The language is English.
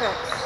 Matrix.